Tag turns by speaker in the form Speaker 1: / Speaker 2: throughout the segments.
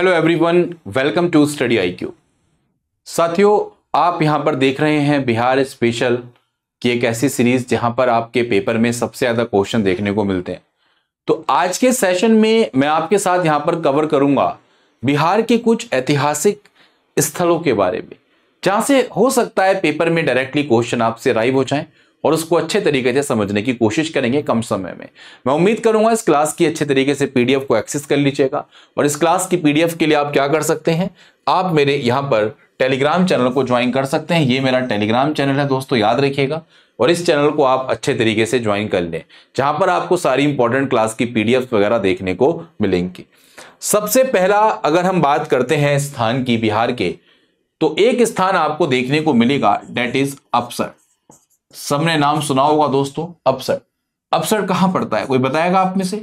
Speaker 1: Hello everyone welcome to study IQ साथियों, आप यहाँ पर देख रहे हैं बिहार स्पेशल की एक ऐसी सीरीज़ जहाँ पर आपके पेपर में सबसे ज़्यादा क्वेश्चन देखने को मिलते हैं। तो आज के सेशन में मैं आपके साथ यहाँ पर कवर करूँगा बिहार के कुछ ऐतिहासिक स्थलों के बारे में। जहाँ से हो सकता है पेपर में डायरेक्टली क्वेश्चन आपसे राइव हो जाए और उसको अच्छे तरीके से समझने की कोशिश करेंगे कम समय में। मैं उम्मीद करूँगा इस क्लास की अच्छे तरीके से पीडीएफ को एक्सेस कर लीजिएगा और इस क्लास की पीडीएफ के लिए आप क्या कर सकते हैं, आप मेरे यहाँ पर टेलीग्राम चैनल को ज्वाइन कर सकते हैं। ये मेरा टेलीग्राम चैनल है दोस्तों, याद रखिएगा। और इस चैनल को आप अच्छे तरीके से ज्वाइन कर लें, जहाँ पर आपको सारी इंपॉर्टेंट क्लास की पीडीएफ वगैरह देखने को मिलेंगी। सबसे पहला अगर हम बात करते हैं स्थान की बिहार के तो एक स्थान आपको देखने को मिलेगा डेट इज़ अपसर। सबने नाम सुना होगा दोस्तों अपसर अपसर कहाँ पड़ता है? कोई बताएगा आप में से?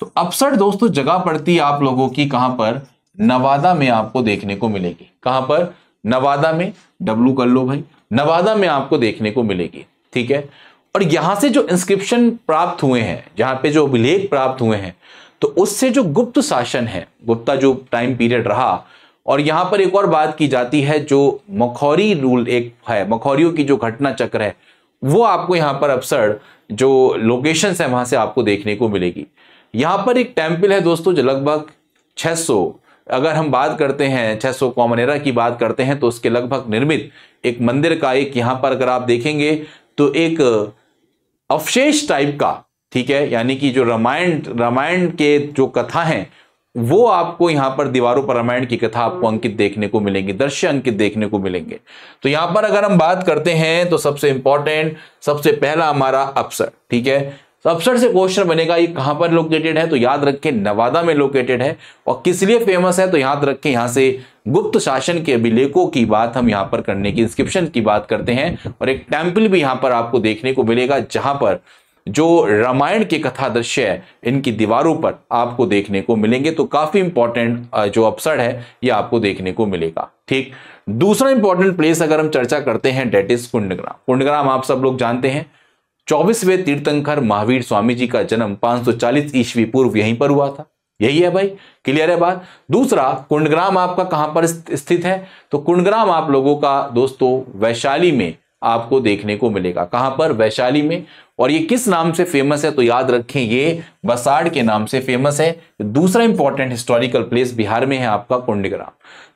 Speaker 1: तो अपसर दोस्तों, जगह पड़ती है आप लोगों की कहाँ पर? नवादा में आपको देखने को मिलेगी। कहाँ पर? नवादा में। डब्लू कर लो भाई। नवादा में आपको देखने को मिलेगी। ठीक है? और यहाँ से जो इंस्क्रिप्शन प्राप्त हुए हैं, जहाँ पे जो अभिलेख प्राप्त हुए हैं तो उससे जो गुप्त शासन है, गुप्ता जो टाइम पीरियड रहा, और यहाँ पर एक और बात की जाती है, जो मखौरी रूल एक है, मखौरियों की जो घटना चक्र है वो आपको यहाँ पर अपसर्ड जो लोकेशन है, वहाँ से आपको देखने को मिलेगी। यहाँ पर एक टेंपल है दोस्तों, जो लगभग 600 अगर हम बात करते हैं 600 कॉमन एरा की बात करते हैं तो उसके लगभग निर्मित एक मंदिर का, एक यहाँ पर अगर आप देखेंगे तो एक अवशेष टाइप का, ठीक है? यानी कि जो रामायण रामायण के जो कथा हैं वो आपको यहाँ पर दीवारों पर रामायण की कथा आपको अंकित देखने को मिलेंगी, दृश्य अंकित देखने को मिलेंगे। तो यहाँ पर अगर हम बात करते हैं तो सबसे इंपॉर्टेंट सबसे पहला हमारा अफसर ठीक है? तो अफसर से क्वेश्चन बनेगा, ये कहाँ पर लोकेटेड है? तो याद रखें, नवादा में लोकेटेड है। और किस लिए फ़ेमस है? तो याद रखें, यहाँ से गुप्त शासन के अभिलेखों की बात हम यहाँ पर करने की इंस्क्रिप्शन की बात करते हैं। और एक टेंपल भी यहाँ पर आपको देखने को मिलेगा, जहाँ पर जो रामायण के कथा दृश्य है, इनकी दीवारों पर आपको देखने को मिलेंगे। तो काफ़ी इंपॉर्टेंट जो अवसर है, ये आपको देखने को मिलेगा। ठीक? दूसरा इंपॉर्टेंट प्लेस अगर हम चर्चा करते हैं डेट इज़ कुंडग्राम। कुंडग्राम आप सब लोग जानते हैं। चौबीसवें तीर्थंकर महावीर स्वामी जी का जन्म 540 ईस्वी पूर्व यहीं पर हुआ था। यही है भाई क्लियर है बात? दूसरा, कुंडग्राम आपका कहाँ पर स्थित है? तो कुंडग्राम आप लोगों का, दोस्तों, वैशाली में आपको देखने को मिलेगा। कहाँ पर? वैशाली में। और ये किस नाम से फ़ेमस है? तो याद रखें, ये बसाड़ के नाम से फ़ेमस है। दूसरा इंपॉर्टेंट हिस्टोरिकल प्लेस बिहार में है आपका कुंडग्राम।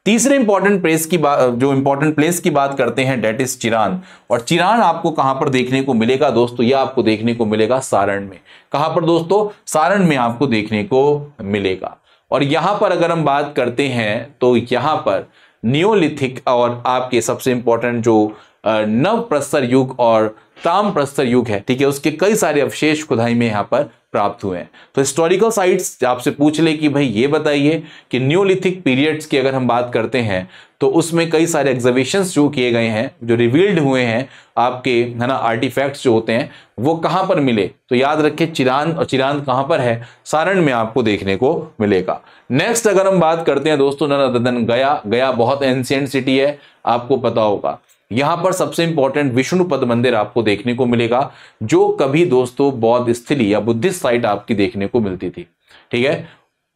Speaker 1: तीसरे इंपॉर्टेंट प्लेस की बात जो इंपॉर्टेंट प्लेस की बात करते हैं डेट इज़ चिरान। और चिरान आपको कहाँ पर देखने को मिलेगा दोस्तों? यह आपको देखने को मिलेगा सारण में। कहाँ पर दोस्तों? सारण में आपको देखने को मिलेगा। और यहाँ पर अगर हम बात करते हैं तो यहाँ पर नियोलिथिक और आपके सबसे इंपॉर्टेंट जो नव प्रस्तर युग और ताम प्रस्तर युग है ठीक है उसके कई सारे अवशेष खुदाई में यहाँ पर प्राप्त हुए हैं तो हिस्टोरिकल साइट्स आपसे पूछ ले कि भाई ये बताइए कि न्यूलिथिक पीरियड्स की अगर हम बात करते हैं तो उसमें कई सारे एग्जिबिशन जो किए गए हैं जो रिवील्ड हुए हैं आपके है ना आर्टिफैक्ट्स जो होते हैं वो कहाँ पर मिले तो याद रखें चिरान और चिरान कहाँ पर है सारण में आपको देखने को मिलेगा नेक्स्ट अगर हम बात करते हैं दोस्तों नरदन गया गया बहुत एंशियंट सिटी है आपको पता होगा यहाँ पर सबसे इंपॉर्टेंट विष्णु पद मंदिर आपको देखने को मिलेगा, जो कभी दोस्तों बौद्ध स्थली या बुद्धिस्ट साइट आपकी देखने को मिलती थी। ठीक है?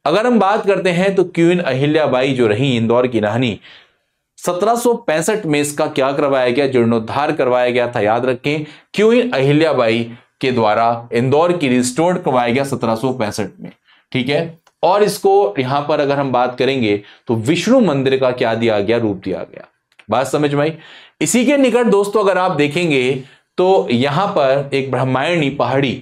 Speaker 1: अगर हम बात करते हैं तो क्वीन अहिल्याबाई जो रही इंदौर की सौ पैंसठ में इसका क्या करवाया गया, जीर्णोद्धार करवाया गया था, याद रखें, क्वीन अहिल्याबाई के द्वारा इंदौर की रिस्टोर्ड करवाया गया सत्रह में। ठीक है? और इसको यहाँ पर अगर हम बात करेंगे तो विष्णु मंदिर का क्या दिया गया, रूप दिया गया। बात समझ में आई? इसी के निकट दोस्तों, अगर आप देखेंगे तो यहाँ पर एक ब्रह्मायणी पहाड़ी,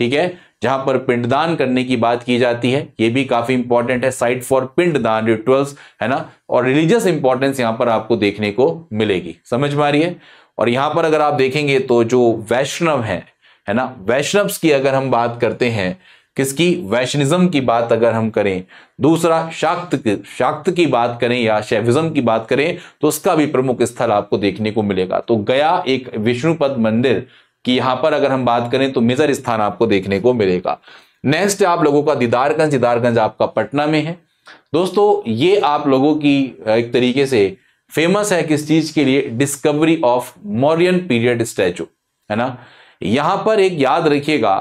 Speaker 1: ठीक है, जहाँ पर पिंडदान करने की बात की जाती है। ये भी काफ़ी इंपॉर्टेंट है साइट फॉर पिंडदान रिचुअल्स है ना? और रिलीजियस इंपॉर्टेंस यहाँ पर आपको देखने को मिलेगी। समझ में आ रही है? और यहाँ पर अगर आप देखेंगे तो जो वैष्णव है है ना? वैष्णव की अगर हम बात करते हैं किसकी? वैष्णिज्म की बात अगर हम करें, दूसरा शाक्त शाक्त की बात करें या शैविज्म की बात करें तो उसका भी प्रमुख स्थल आपको देखने को मिलेगा। तो गया एक विष्णुपद मंदिर की यहाँ पर अगर हम बात करें तो मेजर स्थान आपको देखने को मिलेगा। नेक्स्ट आप लोगों का दीदारगंज दीदारगंज आपका पटना में है। दोस्तों, ये आप लोगों की एक तरीके से फ़ेमस है किस चीज़ के लिए? Discovery of Mauryan period statue है ना? यहाँ पर एक याद रखिएगा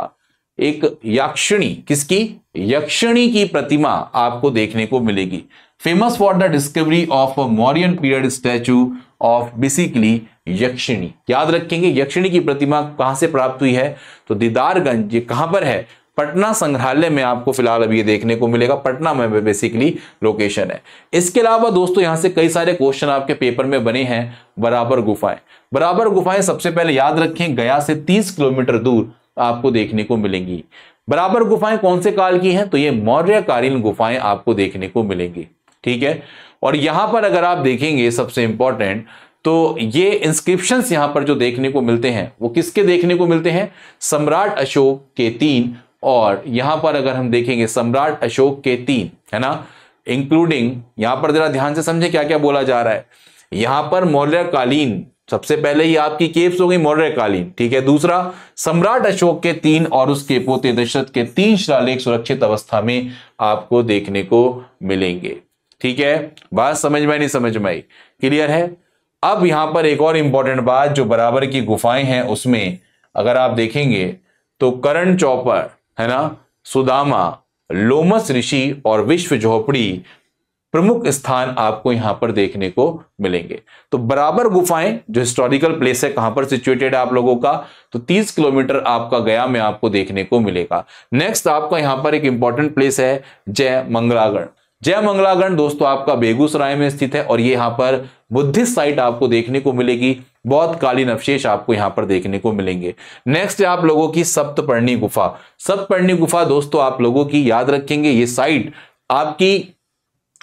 Speaker 1: एक यक्षिणी, किसकी? यक्षिणी की प्रतिमा आपको देखने को मिलेगी। Famous for the discovery of Mauryan period statue of basically Yakshini याद रखेंगे यक्षिणी की प्रतिमा कहाँ से प्राप्त हुई है? तो दीदारगंज, ये कहाँ पर है? पटना संग्रहालय में आपको फ़िलहाल अभी ये देखने को मिलेगा। पटना में बेसिकली लोकेशन है। इसके अलावा दोस्तों, यहाँ से कई सारे क्वेश्चन आपके पेपर में बने हैं। बराबर गुफाएँ। बराबर गुफाएँ सबसे पहले याद रखें, गया से 30 किलोमीटर दूर आपको देखने को मिलेंगी। बराबर गुफाएँ कौन से काल की हैं? तो ये मौर्यकालीन गुफाएँ आपको देखने को मिलेंगी। ठीक है? और यहाँ पर अगर आप देखेंगे सबसे इंपॉर्टेंट तो ये इंस्क्रिप्शन यहाँ पर जो देखने को मिलते हैं, वो किसके देखने को मिलते हैं? सम्राट अशोक के तीन। और यहाँ पर अगर हम देखेंगे सम्राट अशोक के तीन, है ना? इंक्लूडिंग यहाँ पर जरा ध्यान से समझे क्या क्या बोला जा रहा है। यहाँ पर मौर्यकालीन सबसे पहले ही आपकी केप्स हो गई मौर्यकालीन ठीक है? दूसरा, सम्राट अशोक के तीन और उसके पोते दशरथ के तीन शिलालेख सुरक्षित अवस्था में आपको देखने को मिलेंगे, ठीक है? बात समझ में नहीं समझ में आई? क्लियर है? अब यहाँ पर एक और इंपॉर्टेंट बात, जो बराबर की गुफाएँ हैं, उसमें अगर आप देखेंगे तो करण चौपर है ना? सुदामा, लोमस ऋषि और विश्व झोपड़ी प्रमुख स्थान आपको यहाँ पर देखने को मिलेंगे। तो बराबर गुफाएँ, जो हिस्टोरिकल प्लेस है, कहाँ पर सिचुएटेड है आप लोगों का तो 30 किलोमीटर आपका गया में आपको देखने को मिलेगा। नेक्स्ट आपका यहाँ पर एक इंपॉर्टेंट प्लेस है, जय मंगलागढ़। जय मंगलागढ़ दोस्तों, आपका बेगूसराय में स्थित है और ये यहाँ पर बुद्धिस्ट साइट आपको देखने को मिलेगी। बहुत कालीन अवशेष आपको यहाँ पर देखने को मिलेंगे। नेक्स्ट आप लोगों की सप्तपर्णी गुफा। सप्तपर्णी गुफा दोस्तों, आप लोगों की याद रखेंगे, ये साइट आपकी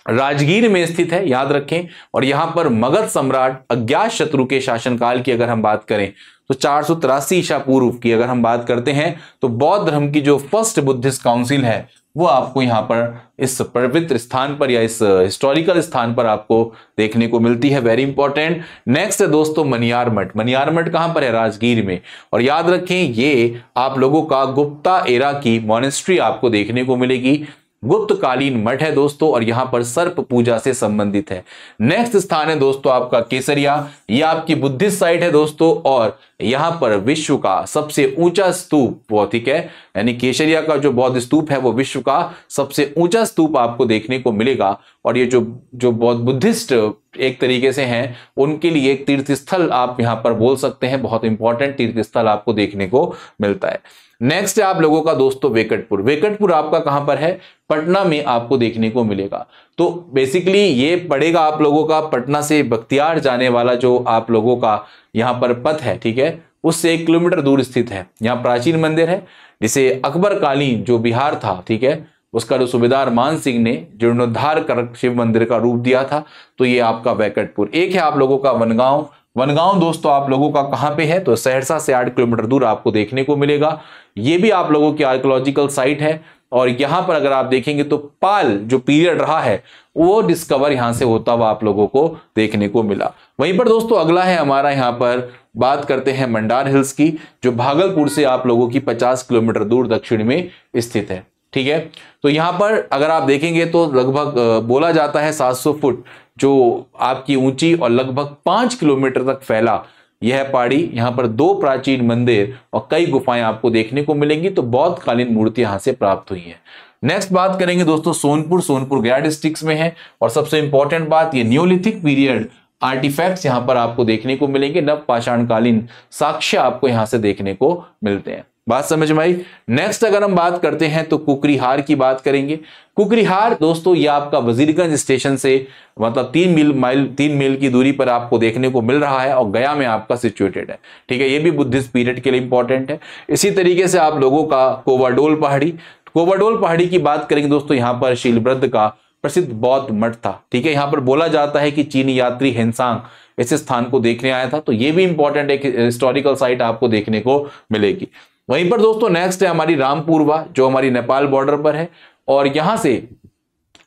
Speaker 1: राजगीर में स्थित है, याद रखें। और यहाँ पर मगध सम्राट अज्ञात शत्रु के शासनकाल की अगर हम बात करें तो चार सौ तिरासी ईशा पूर्व की अगर हम बात करते हैं तो बौद्ध धर्म की जो फ़र्स्ट बुद्धिस्ट काउंसिल है, वो आपको यहाँ पर इस पवित्र स्थान पर या इस हिस्टोरिकल स्थान पर आपको देखने को मिलती है वेरी इंपॉर्टेंट नेक्स्ट है दोस्तों मनियार मठ मनियार मठ कहाँ पर है? राजगीर में। और याद रखें, ये आप लोगों का गुप्ता एरा की मॉनेस्ट्री आपको देखने को मिलेगी। गुप्त कालीन मठ है दोस्तों, और यहाँ पर सर्प पूजा से संबंधित है। नेक्स्ट स्थान है दोस्तों आपका केसरिया। यह आपकी बुद्धिस्ट साइट है दोस्तों, और यहाँ पर विश्व का सबसे ऊँचा स्तूप ठीक है, यानी केसरिया का जो बौद्ध स्तूप है वो विश्व का सबसे ऊँचा स्तूप आपको देखने को मिलेगा। और ये जो जो बौद्ध बुद्धिस्ट एक तरीके से हैं, उनके लिए एक तीर्थ स्थल आप यहाँ पर बोल सकते हैं, बहुत इंपॉर्टेंट तीर्थ स्थल आपको देखने को मिलता है। नेक्स्ट आप लोगों का दोस्तों वेकटपुर। वेकटपुर आपका कहाँ पर है? पटना में आपको देखने को मिलेगा। तो बेसिकली ये पड़ेगा आप लोगों का पटना से बख्तियार जाने वाला जो आप लोगों का यहाँ पर पथ है, ठीक है? उससे एक किलोमीटर दूर स्थित है। यहाँ प्राचीन मंदिर है, जिसे अकबर कालीन जो बिहार था, ठीक है? उसका जो सुबेदार मान सिंह ने जीर्णोद्धार कर शिव मंदिर का रूप दिया था तो ये आपका वैकटपुर। एक है आप लोगों का वनगांव। वनगांव दोस्तों आप लोगों का कहाँ पे है? तो सहरसा से आठ किलोमीटर दूर आपको देखने को मिलेगा। ये भी आप लोगों की आर्कोलॉजिकल साइट है। और यहाँ पर अगर आप देखेंगे तो पाल जो पीरियड रहा है, वो डिस्कवर यहाँ से होता हुआ आप लोगों को देखने को मिला। वहीं पर दोस्तों अगला है हमारा यहाँ पर बात करते हैं मंडार हिल्स की, जो भागलपुर से आप लोगों की 50 किलोमीटर दूर दक्षिण में स्थित है। ठीक है? तो यहाँ पर अगर आप देखेंगे तो लगभग बोला जाता है 700 फुट, जो आपकी ऊँची और लगभग पाँच किलोमीटर तक फैला यह पहाड़ी, यहाँ पर दो प्राचीन मंदिर और कई गुफाएँ आपको देखने को मिलेंगी तो बौद्ध कालीन मूर्ति यहाँ से प्राप्त हुई है। नेक्स्ट बात करेंगे दोस्तों, सोनपुर। सोनपुर गया डिस्ट्रिक्ट में है और सबसे इंपॉर्टेंट बात, ये न्योलिथिक पीरियड आर्टिफैक्ट्स यहाँ पर आपको देखने को मिलेंगे नव पाषाणकालीन साक्ष्य आपको यहाँ से देखने को मिलते हैं। बात समझ में आई? नेक्स्ट अगर हम बात करते हैं तो कुकरीहार की बात करेंगे। कुकरीहार, दोस्तों, ये आपका वजीरगंज स्टेशन से मतलब तीन मील, माइल, तीन मील की दूरी पर आपको देखने को मिल रहा है और गया में आपका सिचुएटेड है। ठीक है, ये भी बुद्धिस्ट पीरियड के लिए इंपॉर्टेंट है। इसी तरीके से आप लोगों का कोवाडोल पहाड़ी कोवाडोल पहाड़ी की बात करेंगे दोस्तों, यहाँ पर शीलब्रद्ध का प्रसिद्ध बौद्ध मठ था। ठीक है, यहाँ पर बोला जाता है कि चीनी यात्री हिंसांग इस स्थान को देखने आया था तो ये भी इंपॉर्टेंट एक हिस्टोरिकल साइट आपको देखने को मिलेगी। वहीं पर दोस्तों नेक्स्ट है हमारी रामपुरवा, जो हमारी नेपाल बॉर्डर पर है। और यहाँ से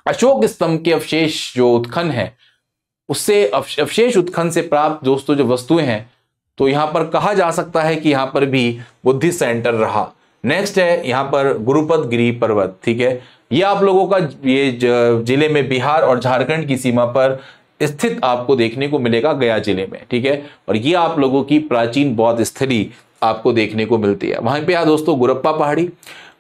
Speaker 1: अशोक स्तंभ के अवशेष जो उत्खन है, उससे अवशेष उत्खन से प्राप्त दोस्तों जो वस्तुएँ हैं तो यहाँ पर कहा जा सकता है कि यहाँ पर भी बुद्धिस्ट सेंटर रहा। नेक्स्ट है यहाँ पर गुरुपद गिरी पर्वत, ठीक है? ये आप लोगों का ये ज़िले में बिहार और झारखंड की सीमा पर स्थित आपको देखने को मिलेगा, गया ज़िले में, ठीक है? और ये आप लोगों की प्राचीन बौद्ध स्थली आपको देखने को मिलती है। वहाँ पे आ दोस्तों, गुरप्पा पहाड़ी।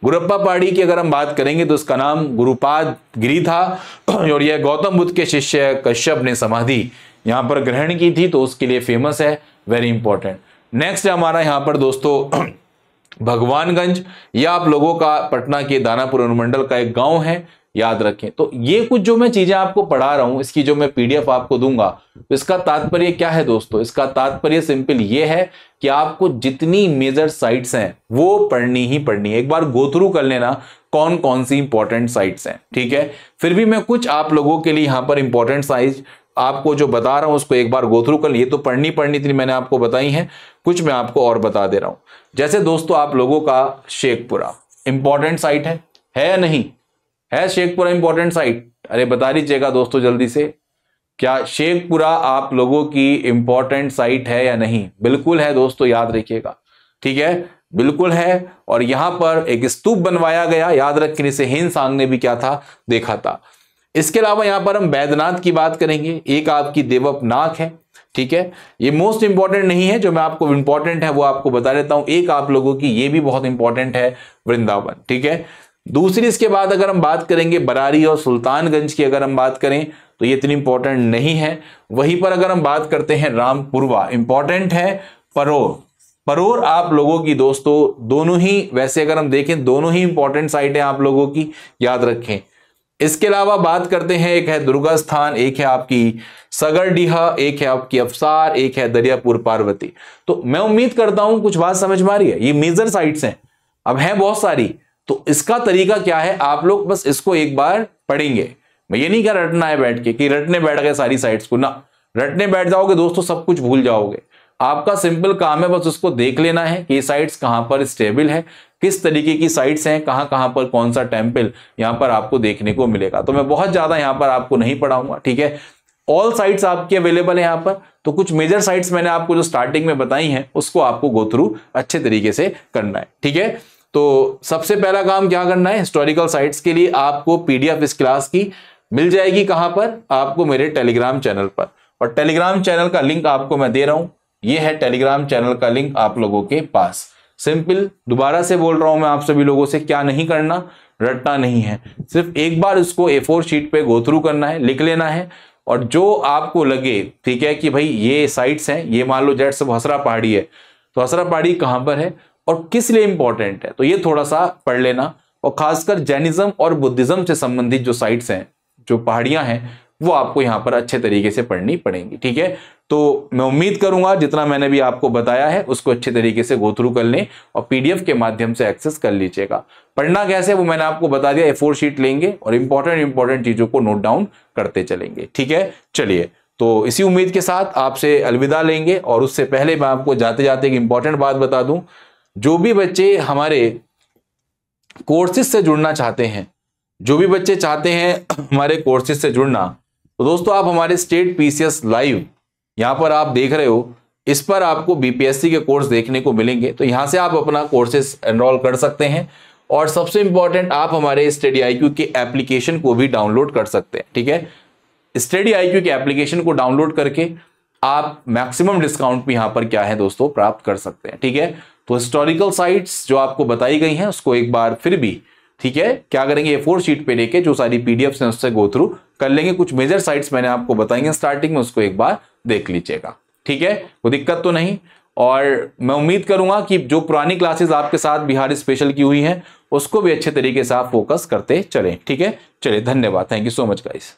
Speaker 1: गुरप्पा पहाड़ी की अगर हम बात करेंगे तो इसका नाम गुरुपाद गिरी था, और यह गौतम बुद्ध के शिष्य कश्यप ने समाधि यहाँ पर ग्रहण की थी तो उसके लिए फ़ेमस है वेरी इंपॉर्टेंट नेक्स्ट हमारा यहाँ पर दोस्तों, भगवानगंज। यह आप लोगों का पटना के दानापुर अनुमंडल का एक गाँव है याद रखें। तो ये कुछ जो मैं चीज़ें आपको पढ़ा रहा हूँ, इसकी जो मैं पीडीएफ आपको दूँगा तो इसका तात्पर्य क्या है दोस्तों? इसका तात्पर्य सिंपल ये है कि आपको जितनी मेजर साइट्स हैं, वो पढ़नी ही पढ़नी है। एक बार गो थ्रू कर लेना कौन कौन सी इंपॉर्टेंट साइट्स हैं, ठीक है? फिर भी मैं कुछ आप लोगों के लिए यहाँ पर इंपॉर्टेंट साइट आपको जो बता रहा हूँ, उसको एक बार गो थ्रू कर लिए। तो पढ़नी पढ़नी थी मैंने आपको बताई है, कुछ मैं आपको और बता दे रहा हूँ। जैसे दोस्तों आप लोगों का शेखपुरा इंपॉर्टेंट साइट है है या नहीं? है शेखपुरा इंपॉर्टेंट साइट अरे बता दीजिएगा दोस्तों जल्दी से। क्या शेखपुरा आप लोगों की इंपॉर्टेंट साइट है या नहीं? बिल्कुल है दोस्तों, याद रखिएगा। ठीक है? बिल्कुल है। और यहाँ पर एक स्तूप बनवाया गया। याद रखने से हिंद सांग ने भी क्या था? देखा था। इसके अलावा यहाँ पर हम बैद्यनाथ की बात करेंगे। एक आपकी देवपनाक है। ठीक है? ये मोस्ट इंपॉर्टेंट नहीं है। जो मैं आपको इंपॉर्टेंट है, वो आपको बता देता हूँ। एक आप लोगों की, ये भी बहुत इंपॉर्टेंट है, वृंदावन। ठीक है? दूसरी इसके बाद अगर हम बात करेंगे बरारी और सुल्तानगंज की अगर हम बात करें तो ये इतनी इंपॉर्टेंट नहीं है। वहीं पर अगर हम बात करते हैं रामपुरवा इंपॉर्टेंट है परोर। परोर आप लोगों की दोस्तों, दोनों ही, वैसे अगर हम देखें, दोनों ही इंपॉर्टेंट साइट है आप लोगों की, याद रखें। इसके अलावा बात करते हैं, एक है दुर्गा स्थान, एक है आपकी सगरडीहा, एक है आपकी अफसार, एक है दरियापुर पार्वती। तो मैं उम्मीद करता हूँ कुछ बात समझ में आ रही है। ये मेजर साइट्स हैं। अब हैं बहुत सारी। तो इसका तरीका क्या है? आप लोग बस इसको एक बार पढ़ेंगे। मैं ये नहीं कह रटना है बैठ के कि रटने बैठ गए सारी साइट्स को। ना, रटने बैठ जाओगे दोस्तों, सब कुछ भूल जाओगे। आपका सिंपल काम है, बस उसको देख लेना है कि साइट्स कहाँ पर स्टेबल है, किस तरीके की साइट्स हैं, कहाँ कहाँ पर कौन सा टेंपल यहाँ पर आपको देखने को मिलेगा। तो मैं बहुत ज़्यादा यहाँ पर आपको नहीं पढ़ाऊँगा, ठीक है? ऑल साइट्स आपकी अवेलेबल है यहाँ पर। तो कुछ मेजर साइट्स मैंने आपको जो स्टार्टिंग में बताई हैं, उसको आपको गो थ्रू अच्छे तरीके से करना है, ठीक है? तो सबसे पहला काम क्या करना है? हिस्टोरिकल साइट्स के लिए आपको पीडीएफ इस क्लास की मिल जाएगी कहाँ पर? आपको मेरे टेलीग्राम चैनल पर। और टेलीग्राम चैनल का लिंक आपको मैं दे रहा हूँ। ये है टेलीग्राम चैनल का लिंक आप लोगों के पास। सिंपल दोबारा से बोल रहा हूँ मैं आप सभी लोगों से, क्या नहीं करना? रटना नहीं है। सिर्फ़ एक बार इसको ए फोर शीट पे गो थ्रू करना है, लिख लेना है। और जो आपको लगे, ठीक है कि भाई ये साइट्स हैं, ये मान लो जेट सब हसरा पहाड़ी है। तो हसरा पहाड़ी कहाँ पर है? और किस लिए इंपॉर्टेंट है? तो ये थोड़ा सा पढ़ लेना। और खासकर जैनिज्म और बुद्धिज्म से संबंधित जो साइट्स हैं, जो पहाड़ियाँ हैं, वो आपको यहाँ पर अच्छे तरीके से पढ़नी पड़ेंगी, ठीक है? तो मैं उम्मीद करूँगा, जितना मैंने भी आपको बताया है, उसको अच्छे तरीके से गो थ्रू कर लें और पीडीएफ के माध्यम से एक्सेस कर लीजिएगा। पढ़ना कैसे वो मैंने आपको बता दिया ए शीट लेंगे और इंपॉर्टेंट इंपॉर्टेंट चीज़ों को नोट डाउन करते चलेंगे, ठीक है? चलिए तो इसी उम्मीद के साथ आपसे अलविदा लेंगे और उससे पहले मैं आपको जाते जाते एक इंपॉर्टेंट बात बता दूँ। जो भी बच्चे हमारे कोर्सेज से जुड़ना चाहते हैं, जो भी बच्चे चाहते हैं हमारे कोर्सेज से जुड़ना तो दोस्तों आप हमारे स्टेट पीसीएस लाइव यहाँ पर आप देख रहे हो, इस पर आपको बीपीएससी के कोर्स देखने को मिलेंगे। तो यहाँ से आप अपना कोर्सेज एनरोल कर सकते हैं और सबसे इंपॉर्टेंट आप हमारे स्टडी आई के एप्लीकेशन को भी डाउनलोड कर सकते हैं, ठीक है? स्टडी आई के एप्लीकेशन को डाउनलोड करके आप मैक्सिमम डिस्काउंट भी यहाँ पर क्या है दोस्तों, प्राप्त कर सकते हैं, ठीक है? तो हिस्टोरिकल साइट्स जो आपको बताई गई हैं, उसको एक बार फिर भी, ठीक है, क्या करेंगे ए फोर शीट पे लेके जो सारी पीडीएफ हैं, उससे गो थ्रू कर लेंगे। कुछ मेजर साइट्स मैंने आपको बताएँगे स्टार्टिंग में, उसको एक बार देख लीजिएगा, ठीक है? कोई दिक्कत तो नहीं। और मैं उम्मीद करूँगा कि जो पुरानी क्लासेस आपके साथ बिहार स्पेशल की हुई हैं, उसको भी अच्छे तरीके से आप फोकस करते चलें, ठीक है? चलिए, धन्यवाद। Thank you so much guys